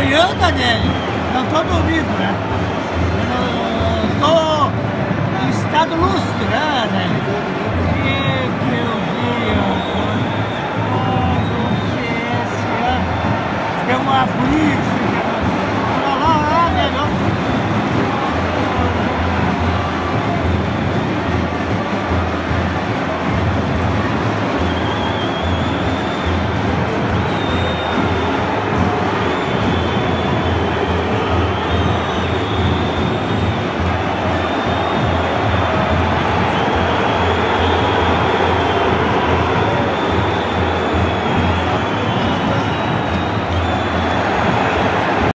Olhando né, Não estou dormindo, né? Estou em estado lúcido, né? né? uma política.